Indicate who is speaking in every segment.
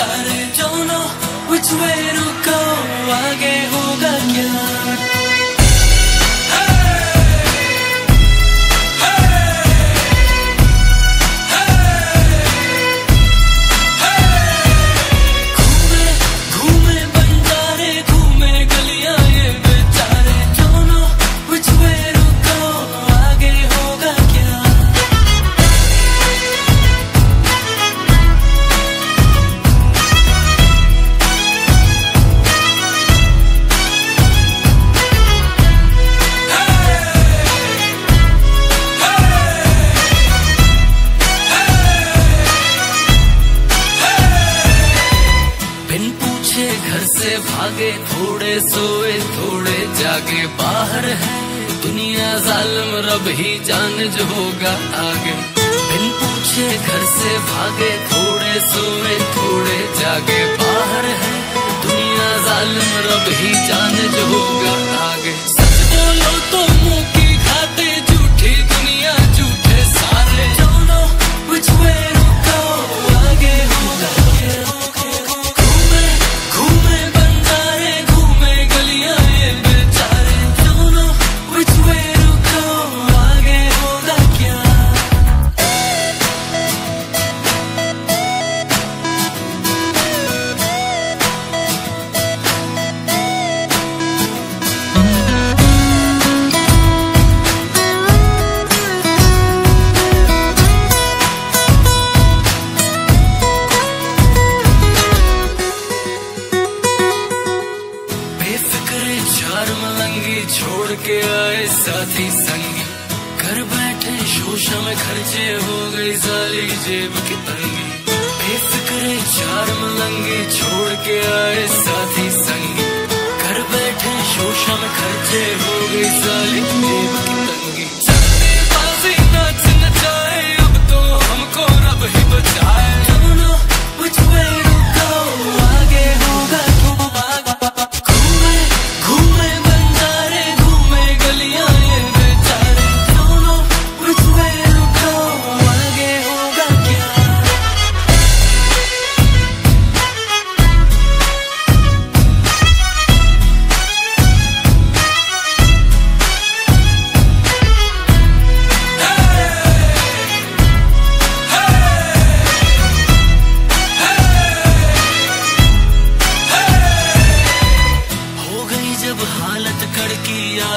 Speaker 1: I don't know which way to go. से भागे, थोड़े सोए, थोड़े जागे। बाहर है दुनिया जालम, रब ही जान जो होगा आगे। बिन पूछे घर से भागे, थोड़े सोए, थोड़े जागे। बाहर है दुनिया जालम, रब ही चार मलंगी छोड़ के आए साथी संगी। घर बैठे शोशा में खर्चे हो गई सारी जेब की तंगी। करे चार मलंगी छोड़ के आए साथी संगी। घर बैठे शोशा में खर्चे हो गई सारी जेब की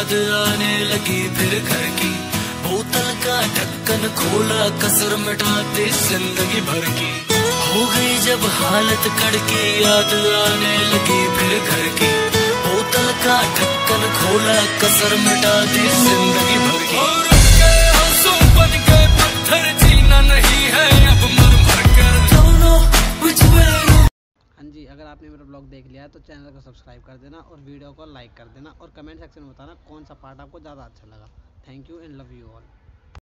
Speaker 1: याद आने लगी फिर घर की। बोतल का ढक्कन खोला, कसर मिटाते ज़िंदगी भर की। हो गई जब हालत कड़की, याद आने लगी फिर घर की। बोतल का ढक्कन खोला, कसर मिटाते ज़िंदगी भर की।
Speaker 2: आपने मेरा ब्लॉग देख लिया है तो चैनल को सब्सक्राइब कर देना और वीडियो को लाइक कर देना और कमेंट सेक्शन में बताना कौन सा पार्ट आपको ज़्यादा अच्छा लगा। Thank you and love you all